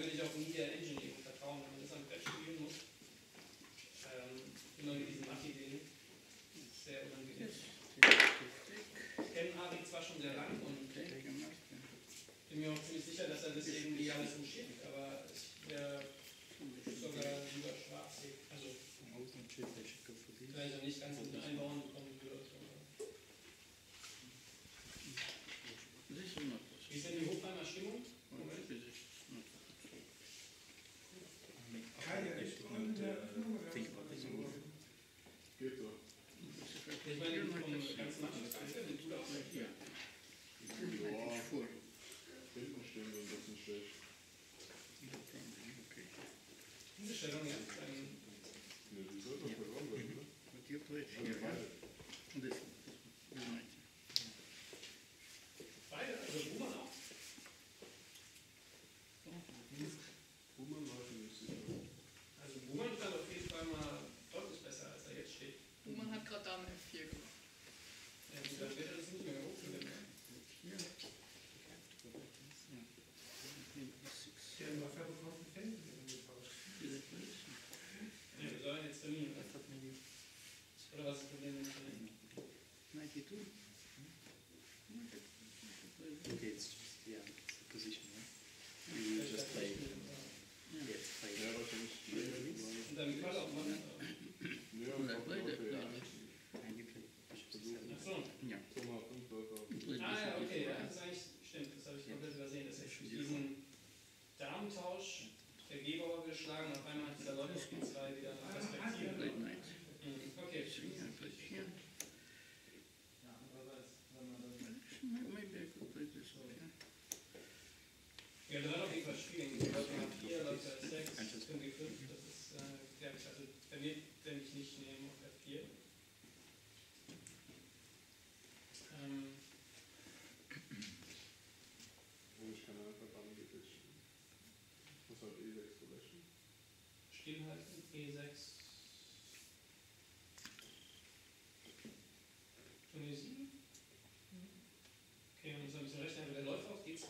würde ich auch nie der Engineering vertrauen, wenn man das am Brett spielen muss. Ähm, immer mit diesen Mach-Ideen. Sehr unangenehm. Ich kenne Ari zwar schon sehr lang und bin mir auch ziemlich sicher, dass er das irgendwie alles umschickt, aber ich wäre sogar lieber schwarz. Also, vielleicht auch nicht ganz unten einbauen. Ich meine, ich komme ganz nach, ich weiß ja nicht, du darfst nicht mehr. Ja, Bildenstimmen sind ein bisschen schlecht. Diese Stellung jetzt. Ne, die sollte man verloren werden, oder? Und die habt ihr jetzt hier. Und das.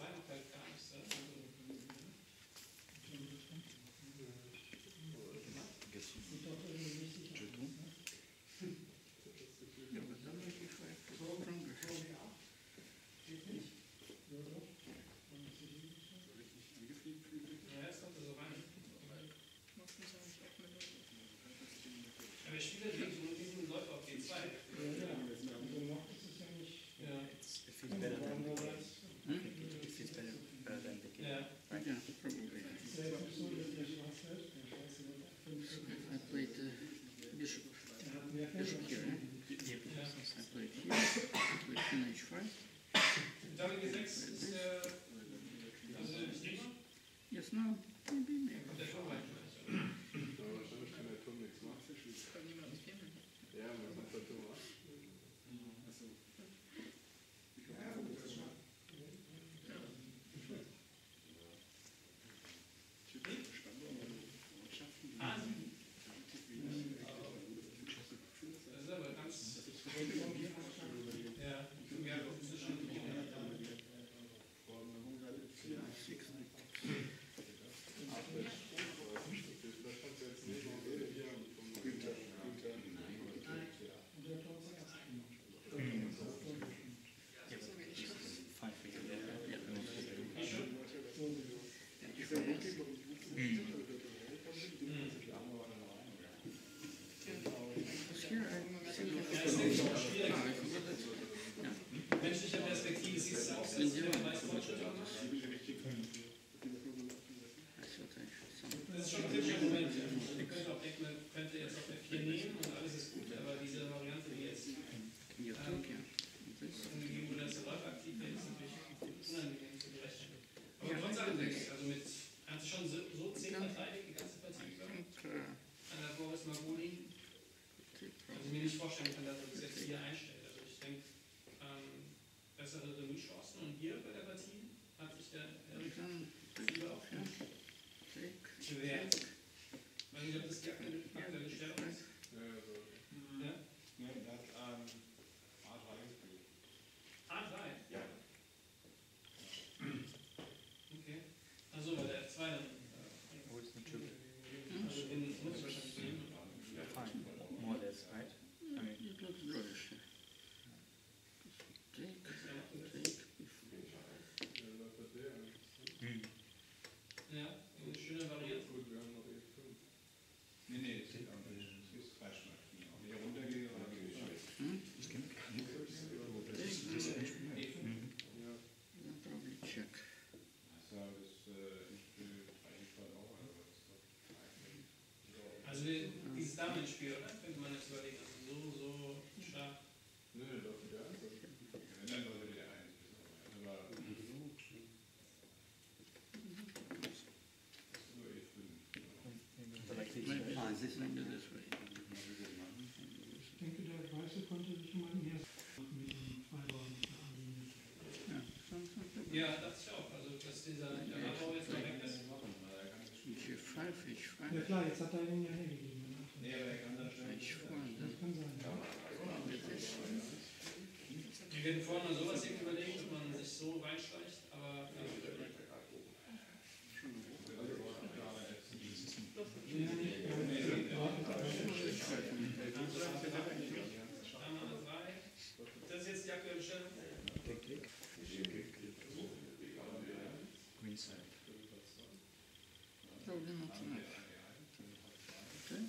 Kleinigkeit gar nicht sein. Also, ja, aber dann ja. Geht nicht? Ja, doch. Kommt so rein. Aber ich spiele No. schon so, so zehn Parteien die ganze Partie über. An der Boris Magulin. Also mir nicht vorstellen kann, dass er das jetzt hier einstellt. Dieses Damenspiel, oder? Könnte man jetzt überlegen. Also so, so stark. Nö, der läuft wieder eins. Wenn dann sollte wieder eins Aber das ist nur E5. like this, Maybe right? this maybe this way. Ich denke, der Weiße konnte sich mal mehr mit A-Linie. Yeah, something. Ja, das ich auch. Also dass dieser der Abbau jetzt mal weg ist. H5, H5, Ja klar, jetzt hat er ihn ja hergegeben. Ne? Nee, aber kann dann schnell. H1. Das kann sein. Ja. Wir werden vorhin mal sowas eben überlegen, ob man sich so reinschleicht, aber ja. Dame A3. Das ist jetzt die aktuelle Stellung. Green side. Probably not enough. Okay.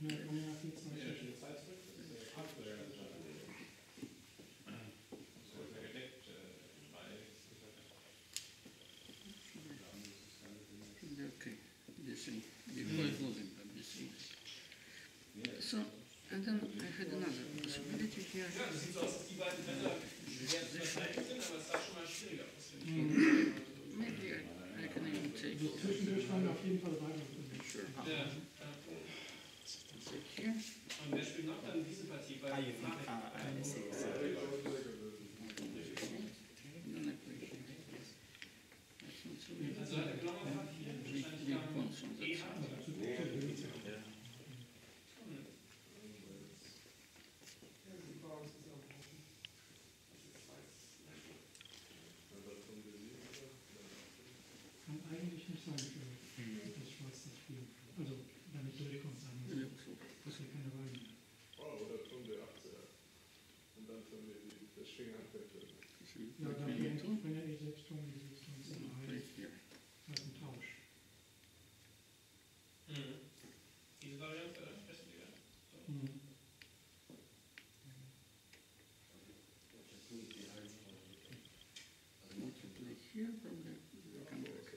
Ja, kann ja viel Zeit. Should be okay. This thing. Before moving, but this thing. So, and then I had another possibility here. Ja, das sieht so aus, dass die beiden Blätter schwer zu verteidigen sind, aber es sah schon mal schwieriger aus. Maybe I, can even take, Also zwischendurch waren wir auf jeden Fall weiter. Ja, ja. Und wer spielt noch dann diese Partie bei Ah, you think, Marek? ah, I see, I see. And then I play here. That's not so easy. Also hat er genommen auf hier, Big, wahrscheinlich big kam points on that E side. hat. Yeah. Kann sein für das Schwarz das Spiel. Also, damit sagen wir Yeah, so. so. Das wäre keine Wahl mehr. Oh, oder Runde 8 ja. Und dann mir die, das Fingerhandwerk. Ja, dann between the two. wenn er E6 Turm, E6 Turm, Then E3, play here. halt ein Tausch. Mhm. Diese Variante, oder? Besten Liga. Mhm. Want to play here, probably we can work.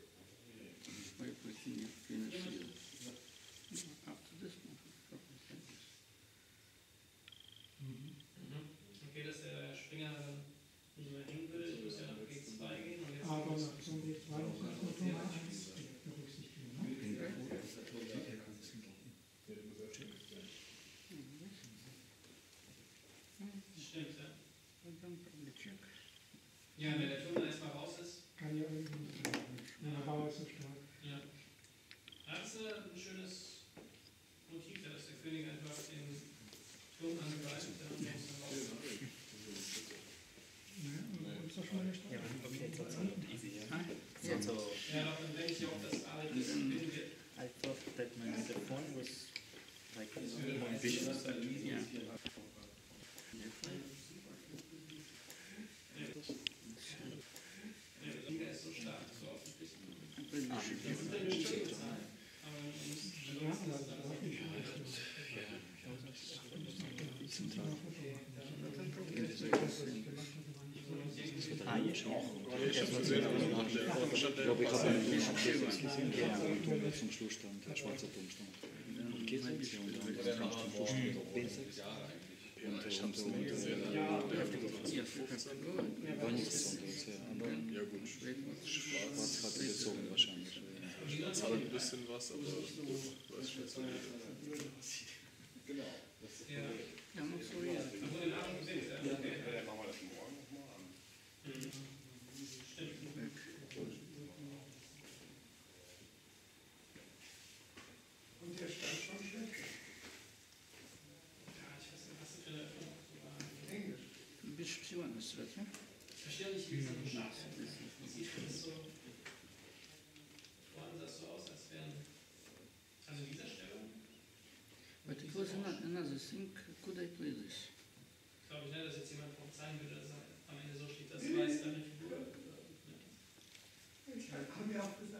By putting you finish here. After this one, probably like this. Mhm. Mhm. Okay, dass der Springer dann nicht mehr hängen will. Ich muss ja nach G2 gehen und jetzt. Aber nach Turm E2 muss man nur Turm A1 berücksichtigen. Ne? Ja, du musst erst mal bisschen. Stimmt, ja. And then probably check. Ja, wenn der Turm dann erstmal raus ist. Kann ja irgendwie nicht. Ja, der Bauer ist so stark. Ja. Das ist ein schönes Motiv, ja, dass der König einfach den Turm angreift. Ja, dann raus. Ne? Und ist doch schon Stark. but okay, also not easy, also, Ja, doch, dann denke ich auch, dass Arik das gewinnen wird. I thought that maybe the phone was like more ambitious. Yeah. Ja, der Liga ist so stark, so offensichtlich. I play bishop Das here. ist eine schöne Zahl. Aber man muss Ja, also, aber das das ist ist auch nicht schlecht. Das sind ja auch Das, was ich gemacht hatte, war nicht so. Ah, yeah, yeah. Ich habe gesehen, aber noch der Vorstand der Ich habe einen here. Ja, und dann zum Schluss stand, der schwarze Turm stand. Und G6, ja, und dann zum Schluss auch B6. Und, und, und, und, Yes, you have to go. war nichts anderes, ja genommen. Ja, gut. Schwarz hat gezogen wahrscheinlich. Schwarz hat ein bisschen was, aber du weißt schon, so Genau. Ja, muss so ja. Dann machen wir das morgen. Und der stand schon. Ja, ich weiß nicht, was für eine Englisch. Bishop Siwan ist das, ja? schwierig ist, dann geschafft mhm. sieht das so vorhin sah so aus, als wären also dieser Stellung. But it was another thing, could I play this? Ich Glaube nicht, dass jetzt jemand prophezeien würde, dass am Ende so steht, das weiß deine Figur. Ja. Ich habe ja auch gesagt,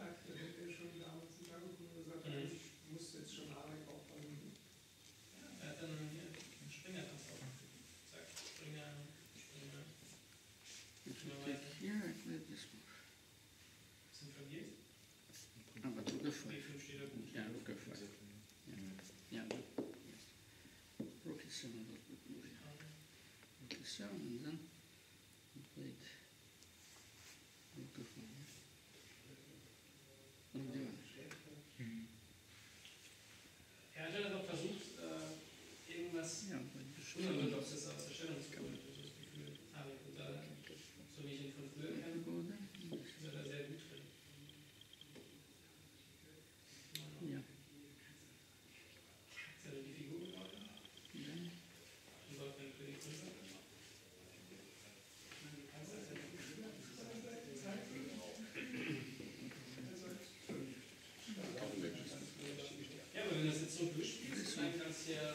wenn du das jetzt so durchspielst, dann kannst du ja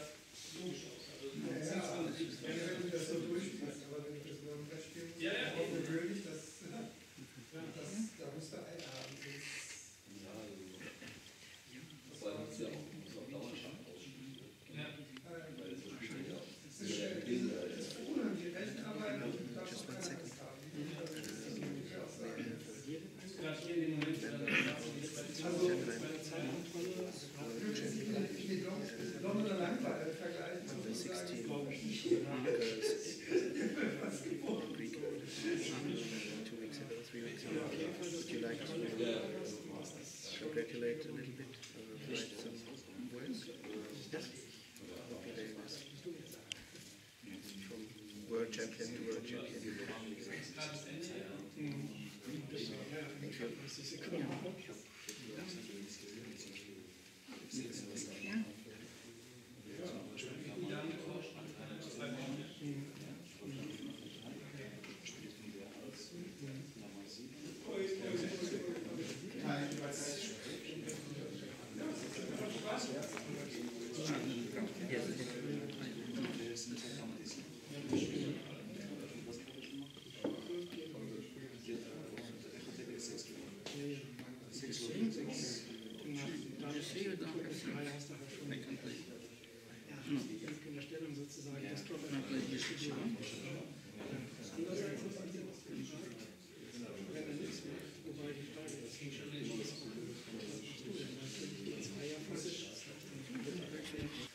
Number 16, because two weeks ago, three weeks ago, would you like to congratulate a little bit, write some words? World champion to champion. Thank you. Yeah. Thank you.